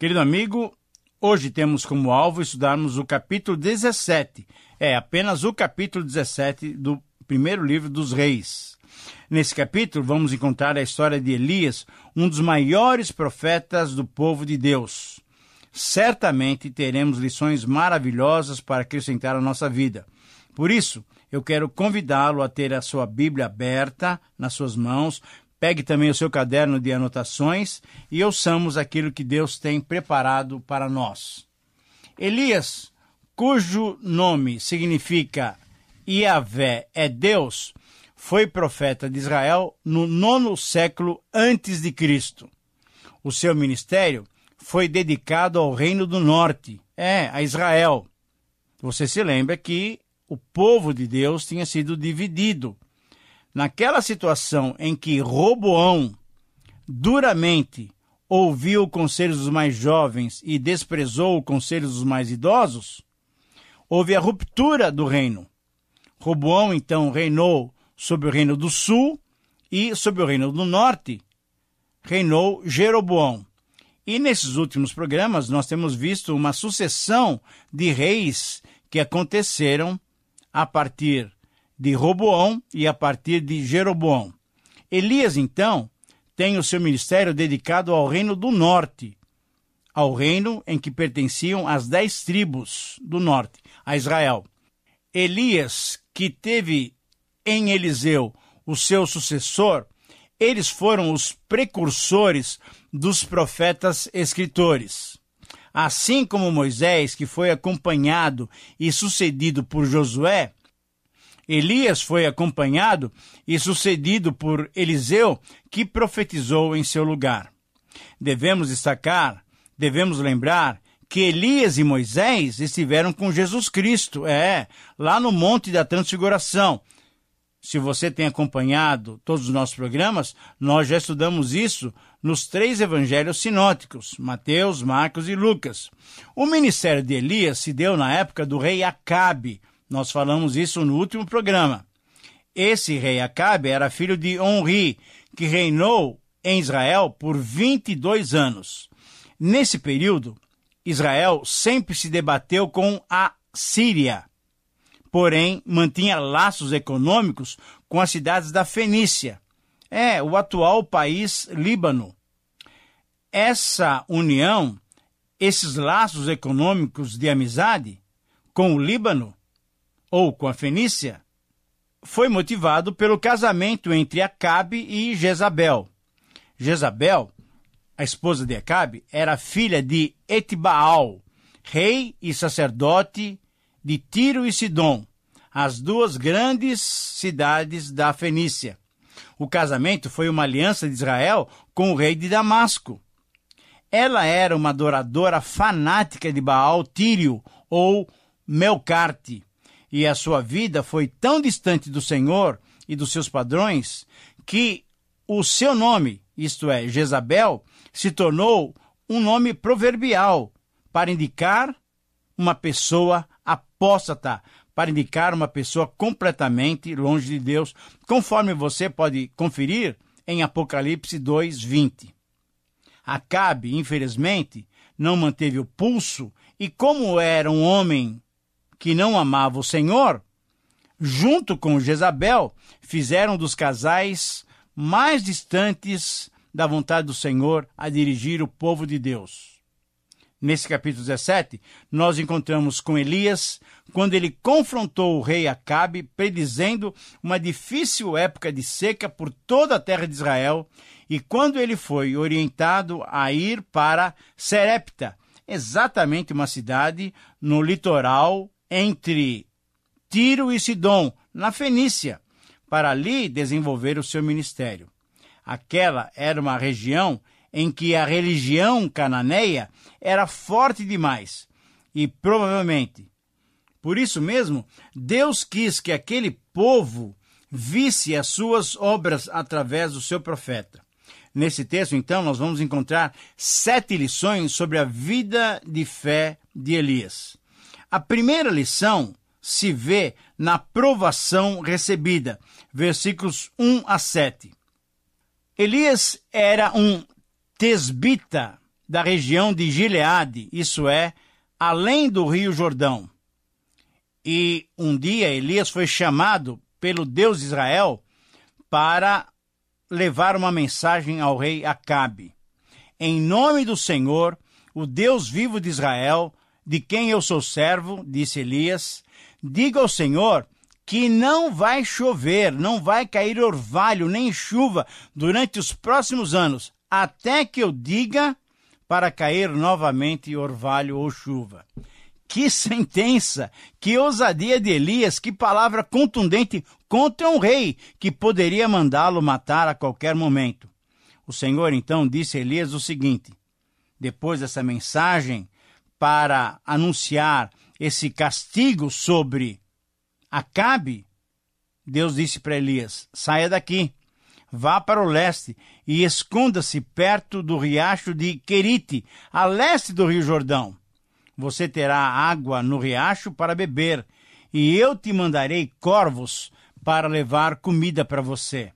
Querido amigo, hoje temos como alvo estudarmos o capítulo 17. É apenas o capítulo 17 do primeiro livro dos Reis. Nesse capítulo, vamos encontrar a história de Elias, um dos maiores profetas do povo de Deus. Certamente teremos lições maravilhosas para acrescentar à nossa vida. Por isso, eu quero convidá-lo a ter a sua Bíblia aberta nas suas mãos. Pegue também o seu caderno de anotações e ouçamos aquilo que Deus tem preparado para nós. Elias, cujo nome significa Iavé é Deus, foi profeta de Israel no nono século antes de Cristo. O seu ministério foi dedicado ao Reino do Norte, é, a Israel. Você se lembra que o povo de Deus tinha sido dividido. Naquela situação em que Roboão duramente ouviu o conselho dos mais jovens e desprezou o conselho dos mais idosos, houve a ruptura do reino. Roboão então reinou sobre o reino do sul e sobre o reino do norte reinou Jeroboão. E nesses últimos programas nós temos visto uma sucessão de reis que aconteceram a partir de Roboão e a partir de Jeroboão. Elias, então, tem o seu ministério dedicado ao reino do norte, ao reino em que pertenciam as dez tribos do norte, a Israel. Elias, que teve em Eliseu o seu sucessor, eles foram os precursores dos profetas escritores. Assim como Moisés, que foi acompanhado e sucedido por Josué, Elias foi acompanhado e sucedido por Eliseu, que profetizou em seu lugar. Devemos destacar, devemos lembrar que Elias e Moisés estiveram com Jesus Cristo, é, lá no Monte da Transfiguração. Se você tem acompanhado todos os nossos programas, nós já estudamos isso nos três evangelhos sinóticos, Mateus, Marcos e Lucas. O ministério de Elias se deu na época do rei Acabe. Nós falamos isso no último programa. Esse rei Acabe era filho de Onri, que reinou em Israel por 22 anos. Nesse período, Israel sempre se debateu com a Síria porém mantinha laços econômicos com as cidades da Fenícia, é o atual país Líbano. Essa união, esses laços econômicos de amizade com o Líbano ou com a Fenícia, foi motivado pelo casamento entre Acabe e Jezabel. Jezabel, a esposa de Acabe, era filha de Etbaal, rei e sacerdote de Tiro e Sidom, as duas grandes cidades da Fenícia. O casamento foi uma aliança de Israel com o rei de Damasco. Ela era uma adoradora fanática de Baal Tírio ou Melcarte, e a sua vida foi tão distante do Senhor e dos seus padrões que o seu nome, isto é, Jezabel, se tornou um nome proverbial para indicar uma pessoa apóstata, para indicar uma pessoa completamente longe de Deus, conforme você pode conferir em Apocalipse 2:20. Acabe, infelizmente, não manteve o pulso e como era um homem que não amava o Senhor, junto com Jezabel, fizeram dos casais mais distantes da vontade do Senhor a dirigir o povo de Deus. Nesse capítulo 17, nós encontramos com Elias quando ele confrontou o rei Acabe, predizendo uma difícil época de seca por toda a terra de Israel, e quando ele foi orientado a ir para Serepta, exatamente uma cidade no litoral entre Tiro e Sidom, na Fenícia, para ali desenvolver o seu ministério. Aquela era uma região em que a religião cananeia era forte demais e provavelmente por isso mesmo Deus quis que aquele povo visse as suas obras através do seu profeta. Nesse texto, então, nós vamos encontrar sete lições sobre a vida de fé de Elias. A primeira lição se vê na provação recebida, versículos 1 a 7. Elias era um tesbita da região de Gileade, isso é, além do rio Jordão. E um dia Elias foi chamado pelo Deus de Israel para levar uma mensagem ao rei Acabe. Em nome do Senhor, o Deus vivo de Israel, de quem eu sou servo, disse Elias, diga ao Senhor que não vai chover, não vai cair orvalho nem chuva durante os próximos anos, até que eu diga para cair novamente orvalho ou chuva. Que sentença, que ousadia de Elias, que palavra contundente contra um rei que poderia mandá-lo matar a qualquer momento. O Senhor então disse a Elias o seguinte: depois dessa mensagem para anunciar esse castigo sobre Acabe, Deus disse para Elias: saia daqui, vá para o leste e esconda-se perto do riacho de Querite, a leste do rio Jordão. Você terá água no riacho para beber, e eu te mandarei corvos para levar comida para você.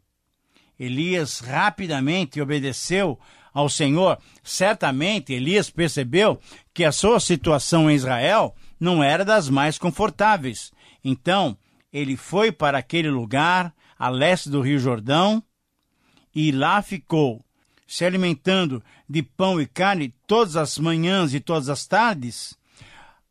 Elias rapidamente obedeceu ao Senhor. Certamente Elias percebeu que a sua situação em Israel não era das mais confortáveis. Então, ele foi para aquele lugar, a leste do Rio Jordão, e lá ficou, se alimentando de pão e carne todas as manhãs e todas as tardes,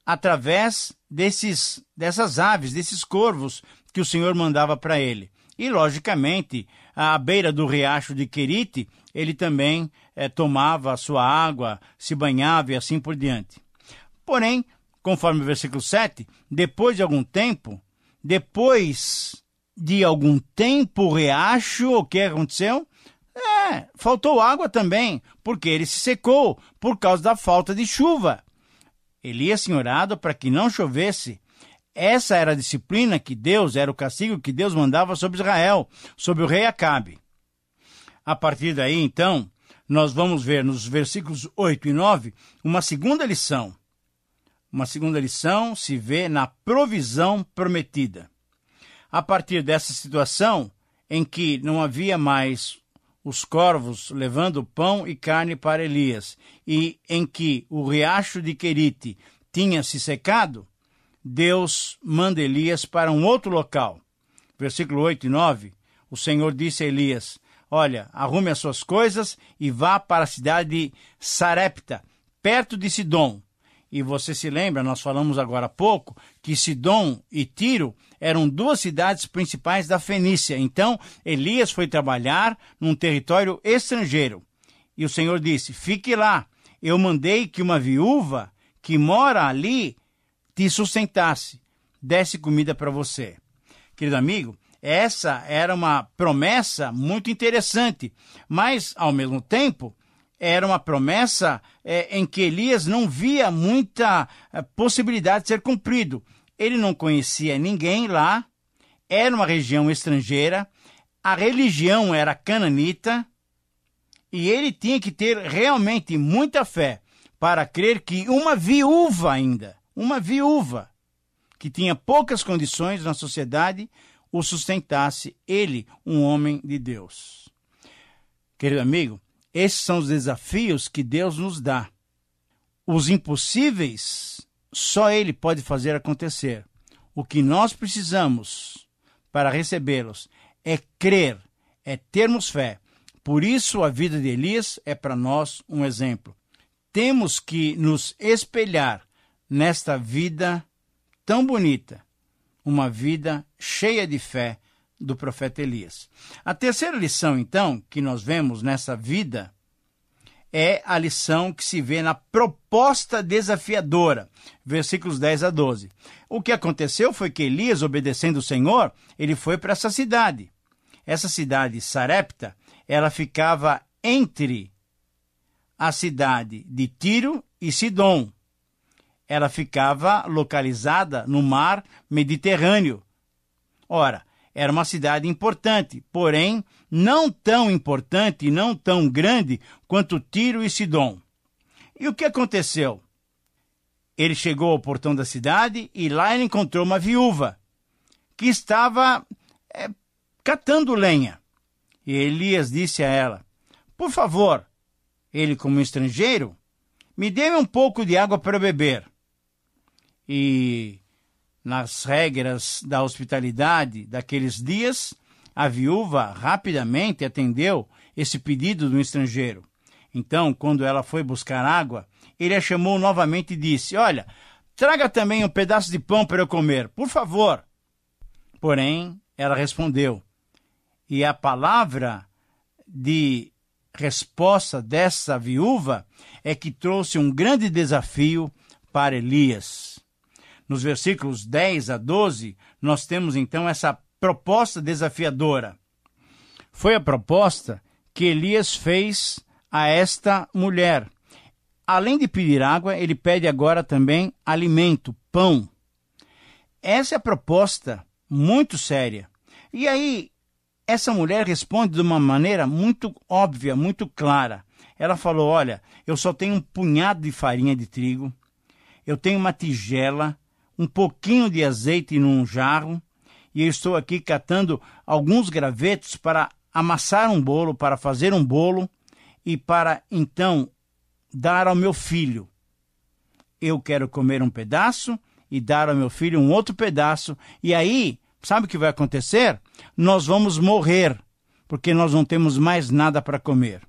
através desses dessas aves, desses corvos que o Senhor mandava para ele. E, logicamente, à beira do riacho de Querite, ele também é, tomava a sua água, se banhava e assim por diante. Porém, conforme o versículo 7, depois de algum tempo, depois de algum tempo, o o que aconteceu? É, faltou água também, porque ele se secou por causa da falta de chuva. Elias tinha orado para que não chovesse. Essa era a disciplina que Deus, era o castigo que Deus mandava sobre Israel, sobre o rei Acabe. A partir daí, então, nós vamos ver nos versículos 8 e 9 uma segunda lição. Uma segunda lição se vê na provisão prometida. A partir dessa situação, em que não havia mais os corvos levando pão e carne para Elias, e em que o riacho de Querite tinha se secado, Deus manda Elias para um outro local. Versículo 8 e 9, o Senhor disse a Elias: Olha, arrume as suas coisas e vá para a cidade de Sarepta, perto de Sidom. E você se lembra, nós falamos agora há pouco, que Sidom e Tiro eram duas cidades principais da Fenícia. Então, Elias foi trabalhar num território estrangeiro. E o Senhor disse: Fique lá. Eu mandei que uma viúva que mora ali te sustentasse, desse comida para você. Querido amigo, essa era uma promessa muito interessante, mas, ao mesmo tempo, era uma promessa é, em que Elias não via muita é, possibilidade de ser cumprido. Ele não conhecia ninguém lá, era uma região estrangeira, a religião era cananita, e ele tinha que ter realmente muita fé para crer que uma viúva ainda, uma viúva, que tinha poucas condições na sociedade, o sustentasse, ele, um homem de Deus. Querido amigo, esses são os desafios que Deus nos dá. Os impossíveis só Ele pode fazer acontecer. O que nós precisamos para recebê-los é crer, é termos fé. Por isso, a vida de Elias é para nós um exemplo. Temos que nos espelhar nesta vida tão bonita, uma vida cheia de fé do profeta Elias. A terceira lição, então, que nós vemos nessa vida é a lição que se vê na proposta desafiadora, versículos 10 a 12. O que aconteceu foi que Elias, obedecendo o Senhor, ele foi para essa cidade. Essa cidade, Sarepta, ela ficava entre a cidade de Tiro e Sidom. Ela ficava localizada no mar Mediterrâneo. Ora, era uma cidade importante, porém não tão importante e não tão grande quanto Tiro e Sidom. E o que aconteceu? Ele chegou ao portão da cidade e lá ele encontrou uma viúva que estava é, catando lenha. E Elias disse a ela: Por favor, ele, como estrangeiro, me dê um pouco de água para beber. E nas regras da hospitalidade daqueles dias, a viúva rapidamente atendeu esse pedido do estrangeiro. Então, quando ela foi buscar água, ele a chamou novamente e disse: Olha, traga também um pedaço de pão para eu comer, por favor. Porém, ela respondeu. E a palavra de resposta dessa viúva é que trouxe um grande desafio para Elias. Nos versículos 10 a 12, nós temos então essa proposta desafiadora. Foi a proposta que Elias fez a esta mulher. Além de pedir água, ele pede agora também alimento, pão. Essa é a proposta muito séria. E aí, essa mulher responde de uma maneira muito óbvia, muito clara. Ela falou: Olha, eu só tenho um punhado de farinha de trigo, eu tenho uma tigela, um pouquinho de azeite num jarro, e eu estou aqui catando alguns gravetos para amassar um bolo, para fazer um bolo e para então dar ao meu filho. Eu quero comer um pedaço e dar ao meu filho um outro pedaço, e aí, sabe o que vai acontecer? Nós vamos morrer, porque nós não temos mais nada para comer.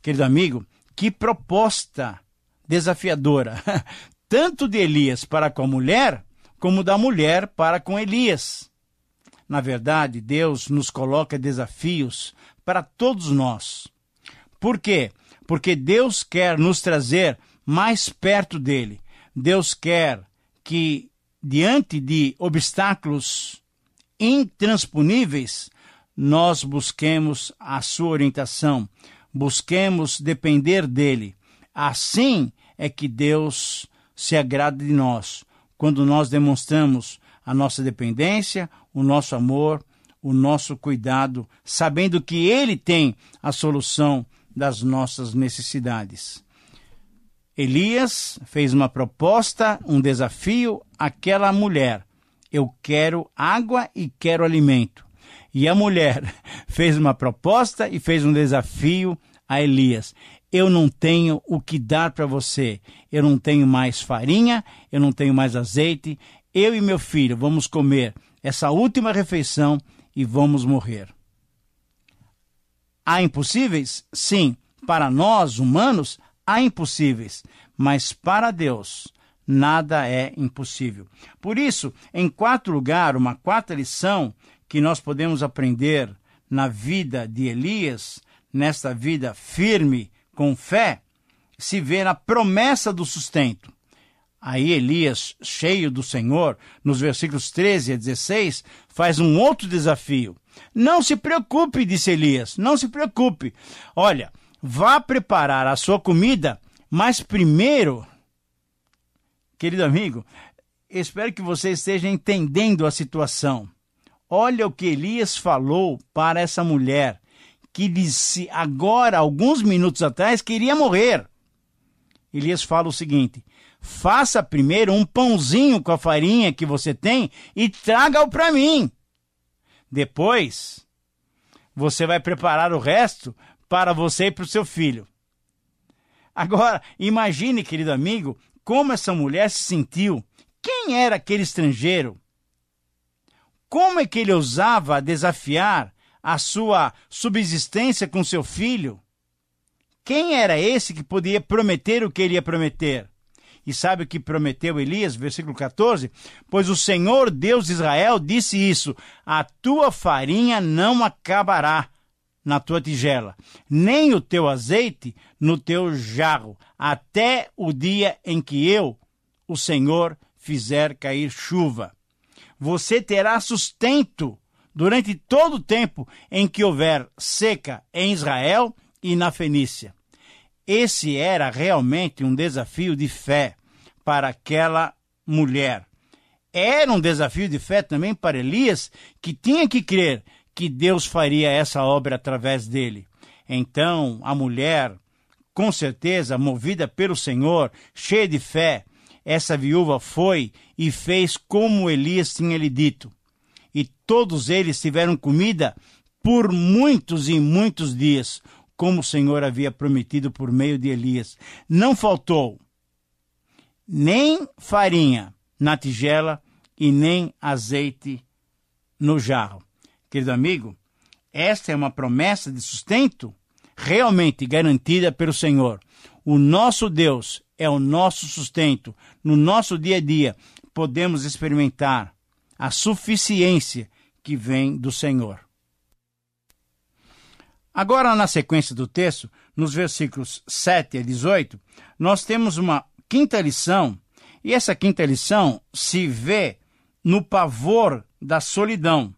Querido amigo, que proposta desafiadora, tanto de Elias para com a mulher, como da mulher para com Elias. Na verdade, Deus nos coloca desafios para todos nós. Por quê? Porque Deus quer nos trazer mais perto dele. Deus quer que, diante de obstáculos intransponíveis, nós busquemos a sua orientação, busquemos depender dele. Assim é que Deus se agrada de nós, quando nós demonstramos a nossa dependência, o nosso amor, o nosso cuidado, sabendo que Ele tem a solução das nossas necessidades. Elias fez uma proposta, um desafio àquela mulher. Eu quero água e quero alimento. E a mulher fez uma proposta e fez um desafio a Elias. Eu não tenho o que dar para você. Eu não tenho mais farinha, eu não tenho mais azeite. Eu e meu filho vamos comer essa última refeição e vamos morrer. Há impossíveis? Sim. Para nós, humanos, há impossíveis. Mas para Deus, nada é impossível. Por isso, em quarto lugar, uma quarta lição que nós podemos aprender na vida de Elias, nesta vida firme, com fé, se vê na promessa do sustento. Aí Elias, cheio do Senhor, nos versículos 13 a 16, faz um outro desafio. Não se preocupe, disse Elias, não se preocupe. Olha, vá preparar a sua comida, mas primeiro, querido amigo, espero que você esteja entendendo a situação. Olha o que Elias falou para essa mulher, que disse agora, alguns minutos atrás, que iria morrer. Elias fala o seguinte: faça primeiro um pãozinho com a farinha que você tem e traga-o para mim. Depois, você vai preparar o resto para você e para o seu filho. Agora, imagine, querido amigo, como essa mulher se sentiu. Quem era aquele estrangeiro? Como é que ele ousava desafiar a sua subsistência com seu filho? Quem era esse que podia prometer o que ele ia prometer? E sabe o que prometeu Elias, versículo 14? Pois o Senhor Deus de Israel disse isso: A tua farinha não acabará na tua tigela, nem o teu azeite no teu jarro, até o dia em que eu, o Senhor, fizer cair chuva. Você terá sustento durante todo o tempo em que houver seca em Israel e na Fenícia. Esse era realmente um desafio de fé para aquela mulher. Era um desafio de fé também para Elias, que tinha que crer que Deus faria essa obra através dele. Então, a mulher, com certeza, movida pelo Senhor, cheia de fé, essa viúva foi e fez como Elias tinha lhe dito. E todos eles tiveram comida por muitos e muitos dias, como o Senhor havia prometido por meio de Elias. Não faltou nem farinha na tigela e nem azeite no jarro. Querido amigo, esta é uma promessa de sustento realmente garantida pelo Senhor. O nosso Deus é o nosso sustento. No nosso dia a dia, podemos experimentar a suficiência que vem do Senhor. Agora, na sequência do texto, nos versículos 7 a 18, nós temos uma quinta lição, e essa quinta lição se vê no pavor da solidão.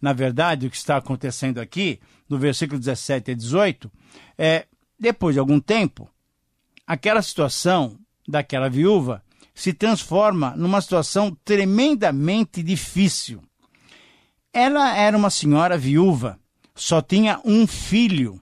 Na verdade, o que está acontecendo aqui, no versículo 17 a 18, é, depois de algum tempo, aquela situação daquela viúva se transforma numa situação tremendamente difícil. Ela era uma senhora viúva, só tinha um filho.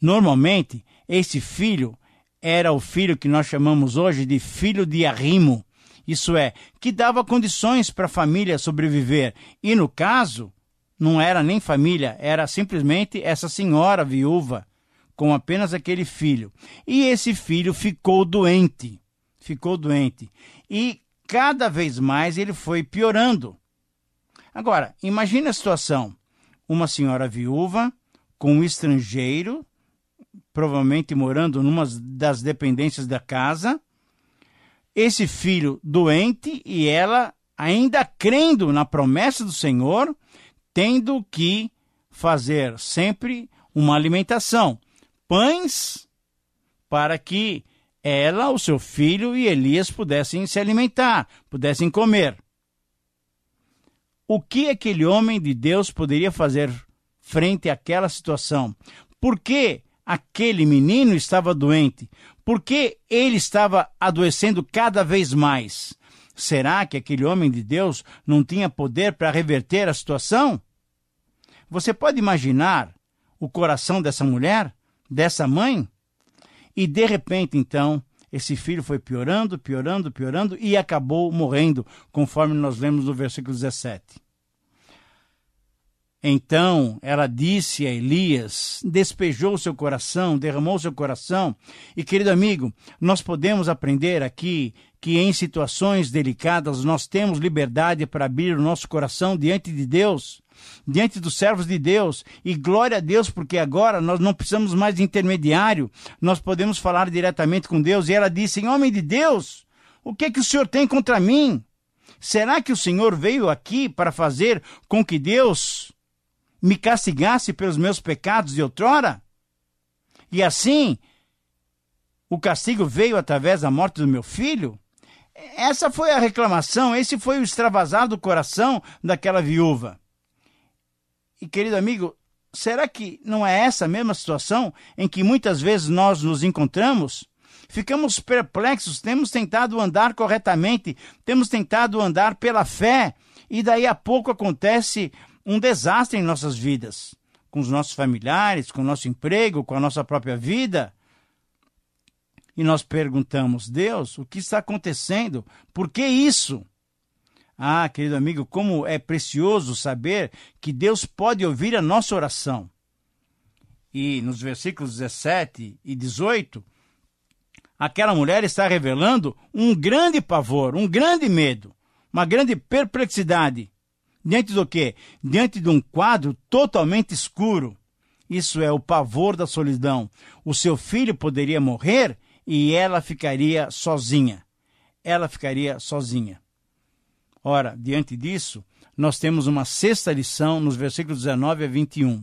Normalmente, esse filho era o filho que nós chamamos hoje de filho de arrimo, isso é, que dava condições para a família sobreviver. E no caso, não era nem família, era simplesmente essa senhora viúva com apenas aquele filho. E esse filho ficou doente, ficou doente. E cada vez mais ele foi piorando. Agora, imagine a situação: uma senhora viúva com um estrangeiro provavelmente morando numa das dependências da casa, esse filho doente e ela ainda crendo na promessa do Senhor, tendo que fazer sempre uma alimentação, pães para que ela, o seu filho e Elias pudessem se alimentar, pudessem comer. O que aquele homem de Deus poderia fazer frente àquela situação? Por que aquele menino estava doente? Por que ele estava adoecendo cada vez mais? Será que aquele homem de Deus não tinha poder para reverter a situação? Você pode imaginar o coração dessa mulher, dessa mãe? E de repente, então, esse filho foi piorando, piorando, piorando e acabou morrendo, conforme nós lemos no versículo 17. Então ela disse a Elias, despejou seu coração, derramou seu coração. E querido amigo, nós podemos aprender aqui que em situações delicadas nós temos liberdade para abrir o nosso coração diante de Deus, diante dos servos de Deus. E glória a Deus, porque agora nós não precisamos mais de intermediário, nós podemos falar diretamente com Deus. E ela disse: Em homem de Deus, o que é que o Senhor tem contra mim? Será que o Senhor veio aqui para fazer com que Deus me castigasse pelos meus pecados de outrora? E assim, o castigo veio através da morte do meu filho? Essa foi a reclamação, esse foi o extravasar do coração daquela viúva. E querido amigo, será que não é essa mesma situação em que muitas vezes nós nos encontramos? Ficamos perplexos, temos tentado andar corretamente, temos tentado andar pela fé, e daí a pouco acontece um desastre em nossas vidas, com os nossos familiares, com o nosso emprego, com a nossa própria vida. E nós perguntamos, Deus, o que está acontecendo? Por que isso? Ah, querido amigo, como é precioso saber que Deus pode ouvir a nossa oração. E nos versículos 17 e 18, aquela mulher está revelando um grande pavor, um grande medo, uma grande perplexidade Diante do quê? Diante de um quadro totalmente escuro. Isso é o pavor da solidão. O seu filho poderia morrer e ela ficaria sozinha. Ela ficaria sozinha. Ora, diante disso, nós temos uma sexta lição nos versículos 19 a 21.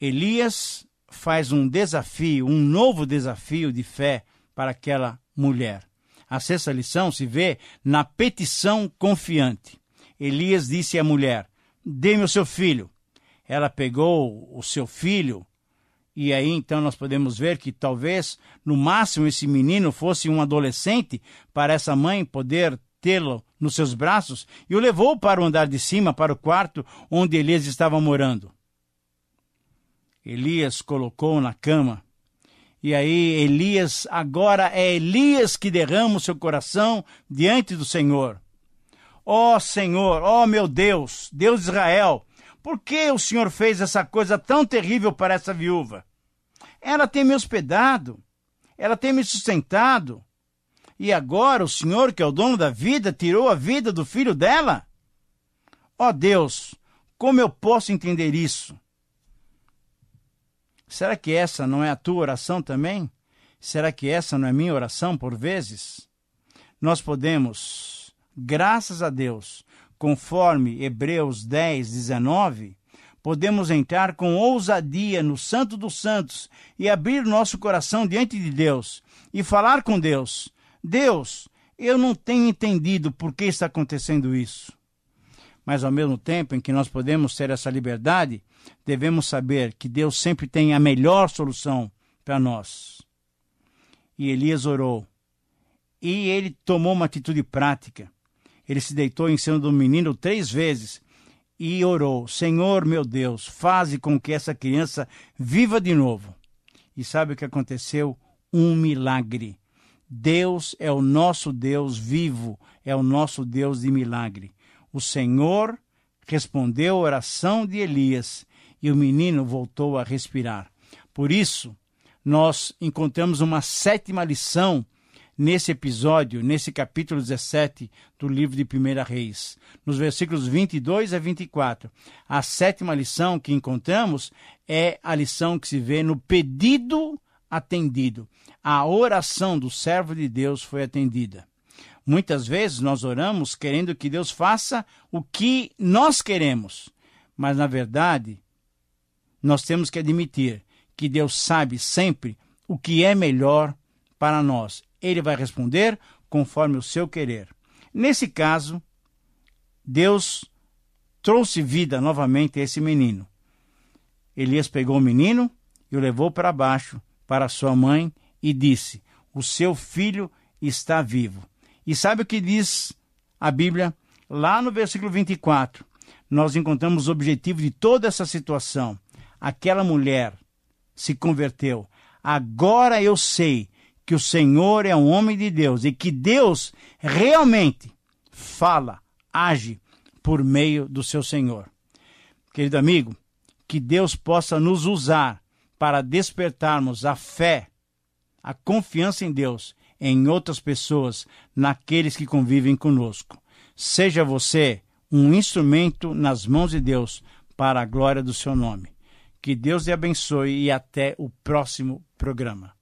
Elias faz um desafio, um novo desafio de fé para aquela mulher. A sexta lição se vê na petição confiante. Elias disse à mulher: Dê-me o seu filho. Ela pegou o seu filho, e aí então nós podemos ver que talvez, no máximo, esse menino fosse um adolescente para essa mãe poder tê-lo nos seus braços e o levou para o andar de cima, para o quarto onde Elias estava morando. Elias colocou na cama. E aí, Elias, agora é Elias que derrama o seu coração diante do Senhor. Ó oh, Senhor, ó oh, meu Deus, Deus de Israel, Por que o Senhor fez essa coisa tão terrível para essa viúva? Ela tem me hospedado, ela tem me sustentado, e agora o Senhor, que é o dono da vida, tirou a vida do filho dela? Ó oh Deus, como eu posso entender isso? Será que essa não é a tua oração também? Será que essa não é minha oração por vezes? Nós podemos, graças a Deus, conforme Hebreus 10, 19, podemos entrar com ousadia no Santo dos Santos e abrir nosso coração diante de Deus e falar com Deus: Deus, eu não tenho entendido por que está acontecendo isso mas ao mesmo tempo em que nós podemos ter essa liberdade, devemos saber que Deus sempre tem a melhor solução para nós. E Elias orou. E ele tomou uma atitude prática. Ele se deitou em cima do menino três vezes e orou: Senhor meu Deus, faze com que essa criança viva de novo. E sabe o que aconteceu? Um milagre. Deus é o nosso Deus vivo, é o nosso Deus de milagre. O Senhor respondeu a oração de Elias e o menino voltou a respirar. Por isso, nós encontramos uma sétima lição nesse episódio, nesse capítulo 17 do livro de 1 Reis, nos versículos 22 a 24. A sétima lição que encontramos é a lição que se vê no pedido atendido. A oração do servo de Deus foi atendida. Muitas vezes nós oramos querendo que Deus faça o que nós queremos, mas na verdade nós temos que admitir que Deus sabe sempre o que é melhor para nós. Ele vai responder conforme o seu querer. Nesse caso, Deus trouxe vida novamente a esse menino. Elias pegou o menino e o levou para baixo para sua mãe e disse: O seu filho está vivo. E sabe o que diz a Bíblia? Lá no versículo 24, nós encontramos o objetivo de toda essa situação. Aquela mulher se converteu. Agora eu sei que o Senhor é um homem de Deus e que Deus realmente fala, age por meio do seu Senhor. Querido amigo, que Deus possa nos usar para despertarmos a fé, a confiança em Deus em outras pessoas, naqueles que convivem conosco. Seja você um instrumento nas mãos de Deus para a glória do seu nome. Que Deus lhe abençoe e até o próximo programa.